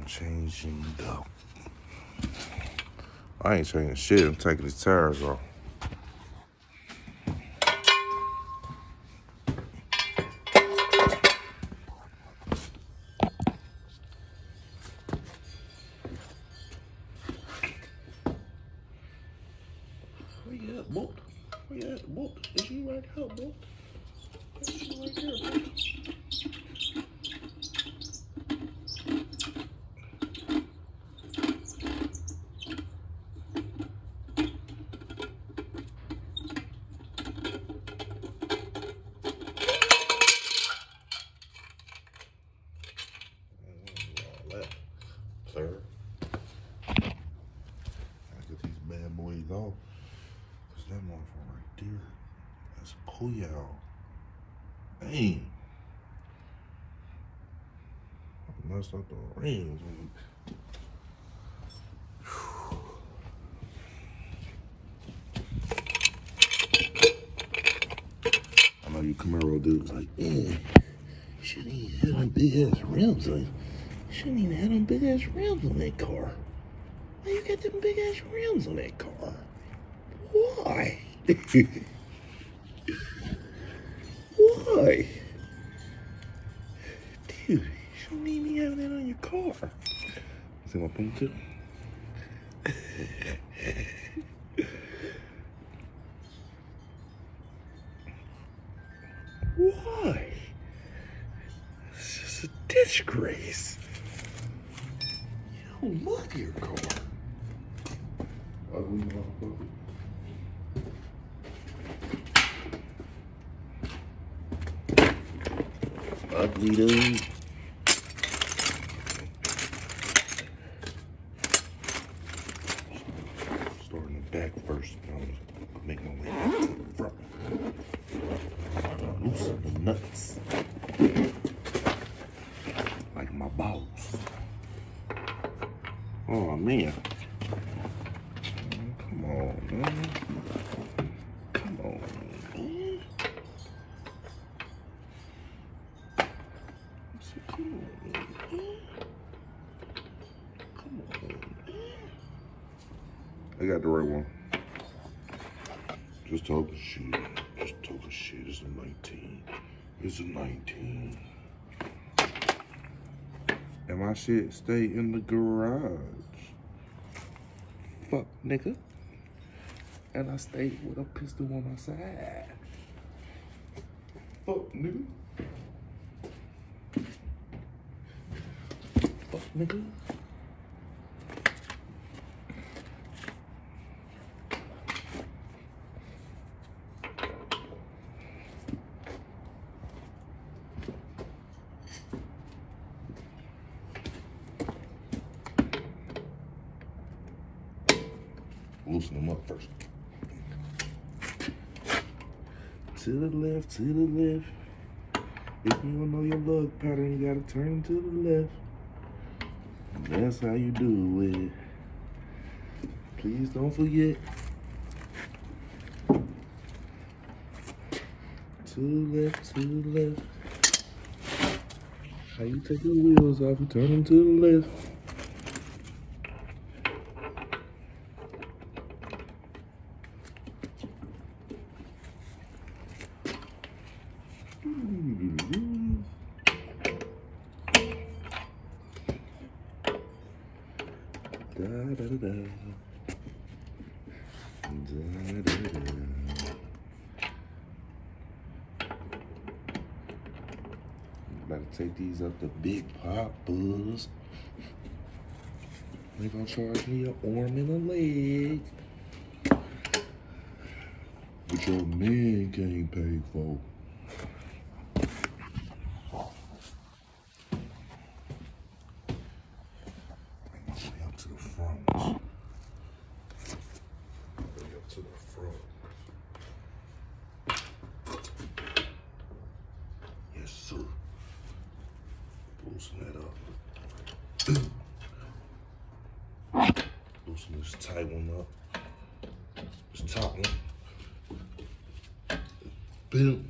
I'm changing. I ain't changing shit. I'm taking these tires off. That's Puyal. Dang. I messed up the rings. I know you Camaro dudes like, yeah, shouldn't even have them big ass rims. Like, shouldn't even have them big ass rims on that car. Why you got them big ass rims on that car? Why? Why? Dude, you shouldn't even have that on your car. See my ponytail? Why? It's just a disgrace. You don't love your car. Ugly motherfucker. Ugly dude. Starting the back first. I'm gonna make my way to the front. Loosen the nuts. Like my balls. Oh man. Come on, man. Come on, man. So come on, man. Come on, man. I got the right one. Just talking shit. Just talking shit. It's a 19. It's a 19. And my shit stay in the garage. Fuck, nigga. And I stay with a pistol on my side. Fuck, nigga. Fuck, nigga. Loosen them up first. To the left, to the left. If you don't know your lug pattern, you gotta turn to the left. That's how you do it. Please don't forget. To the left, to the left. How you take the wheels off, you turn them to the left. About to take these up to Big Papa's. They gonna charge me an arm and a leg. But your man can't pay for. Way up to the front. Way up to the front. Yes, sir. Loosen that up. This tight one up. This top one. Boom.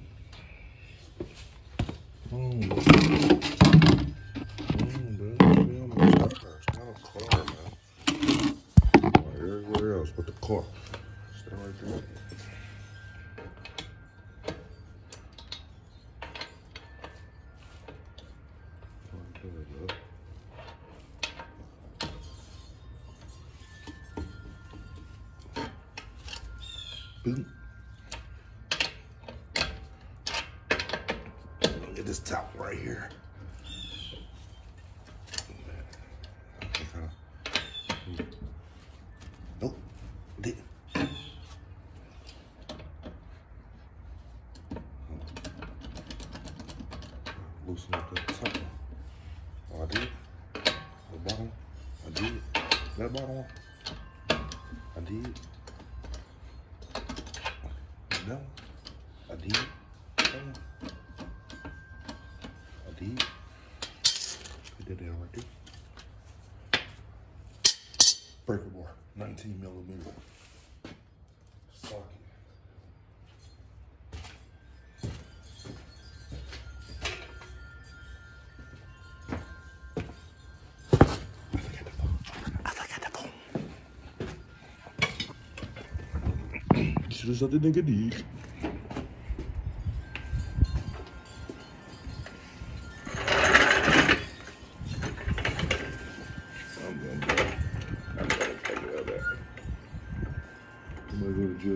Look at this top right here. Nope. Didn't. Loosen up that top. Oh, I did. The bottom. I did. That bottom one. I did. No. I did. That one. I did. Put that down right there. Breaker bar, 19 millimeter. Socket. The phone. I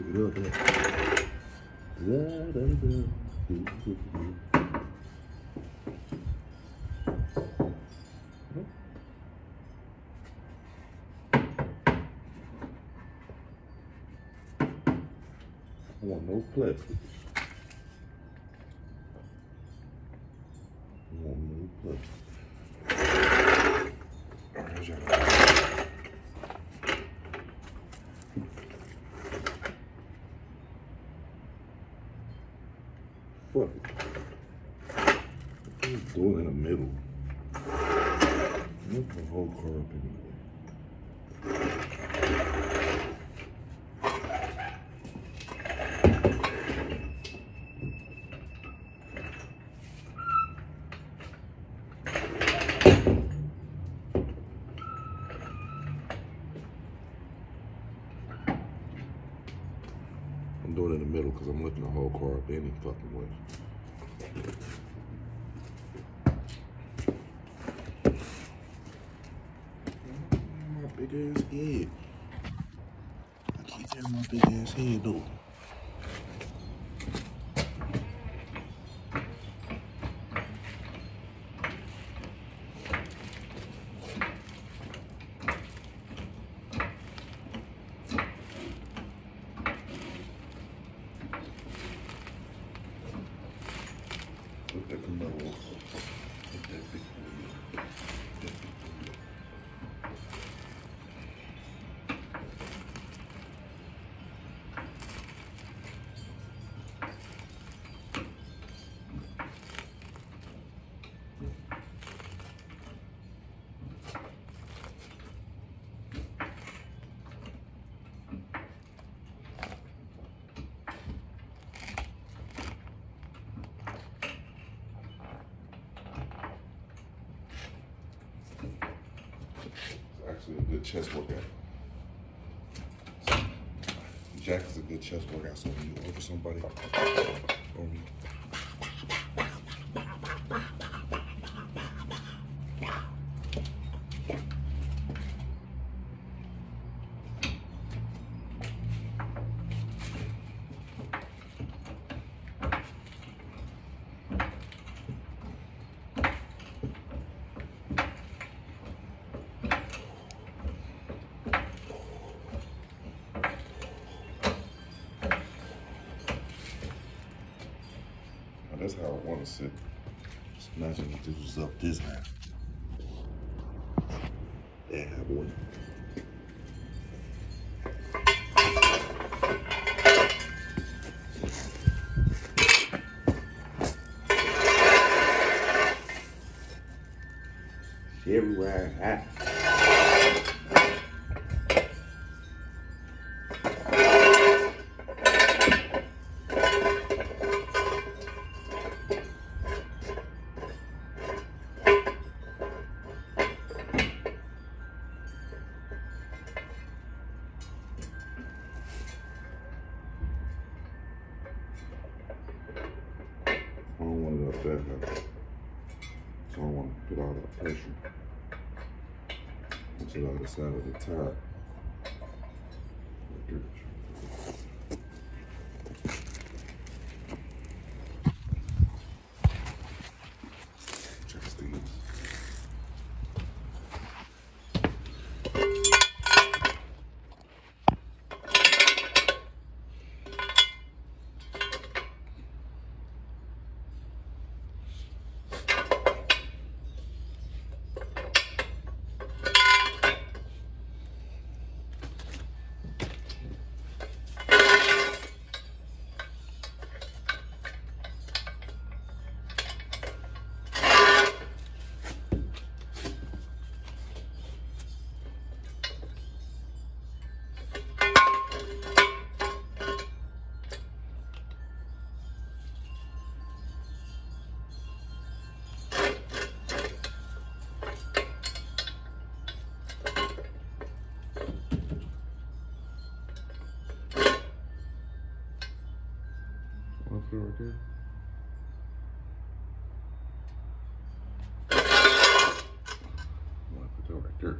want no plastic. I want no plastic. Alright, here's your- Fuck it. Just do it in the middle. Move the whole car up anyway. I'm doing it in the middle because I'm lifting the whole car up any fucking way. My big ass head. I keep telling my big ass head though. Actually a good chest workout. Jack is a good chest workout, so when you over somebody, um, now that's how I want to sit. Just imagine if this was up this high. Yeah, boy. Everywhere hot. So I want to put all that pressure onto the other side of the tire. Like there. put that right there.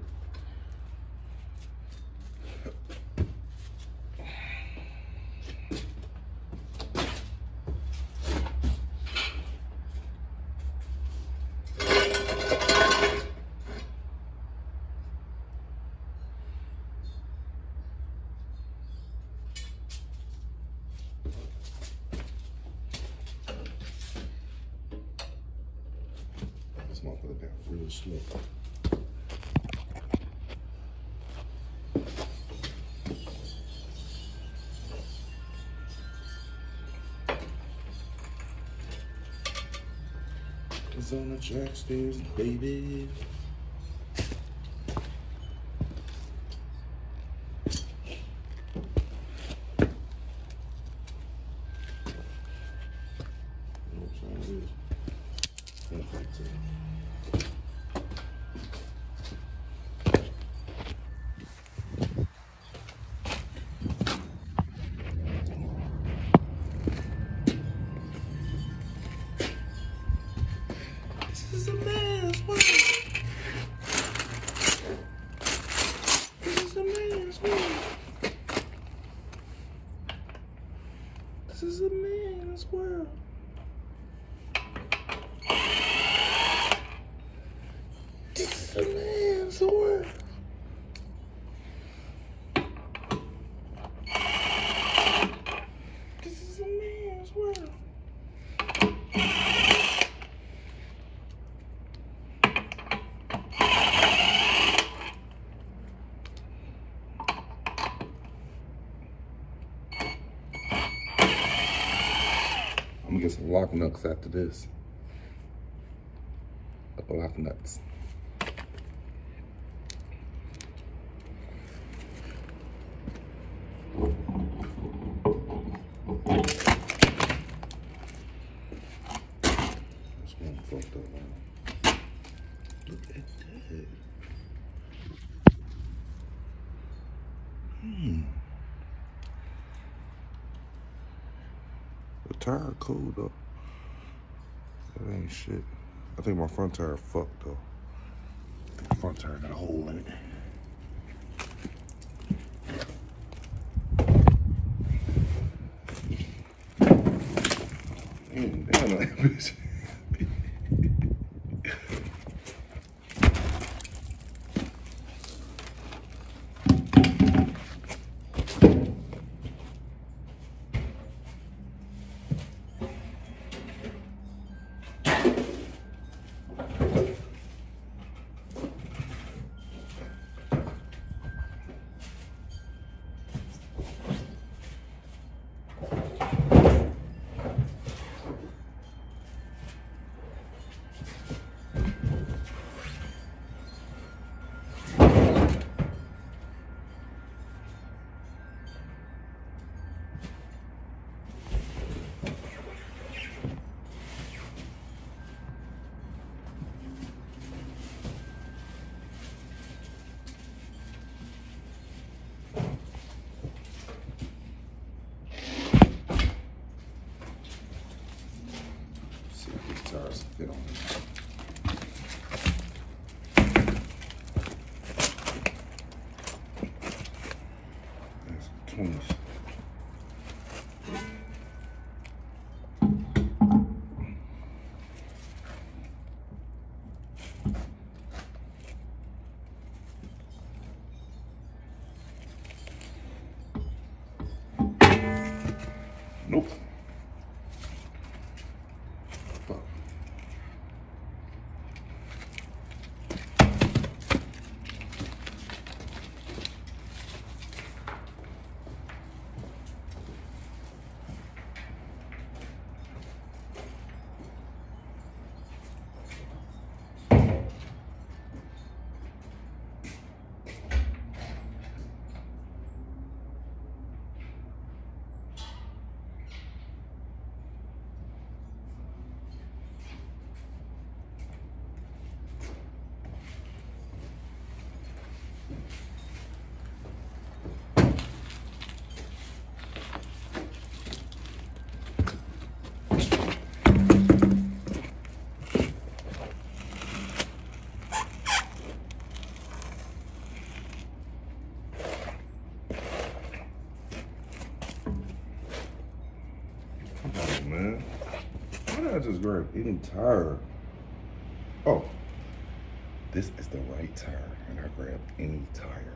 Motherfucker got real slow. It's on the track stairs, baby. is a man's world. This is a man's world. This is a man's world. Some lock nuts after this. Lock nuts. This one fucked up. Look at that. Hmm. The tire cool though. That ain't shit. I think my front tire fucked though. I think the front tire got a hole in it. Damn, that bitch. Nope. Just grabbed any tire. Oh, this is the right tire, and I grab any tire.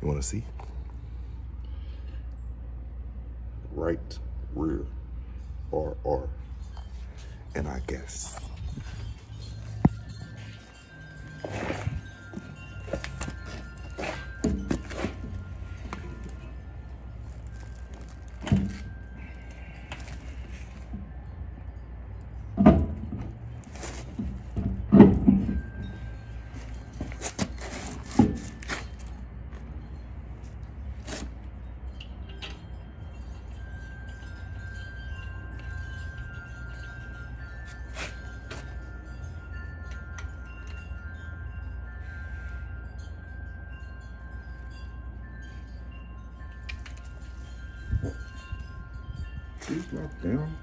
You want to see? Right rear RR. And I guess. Please drop down.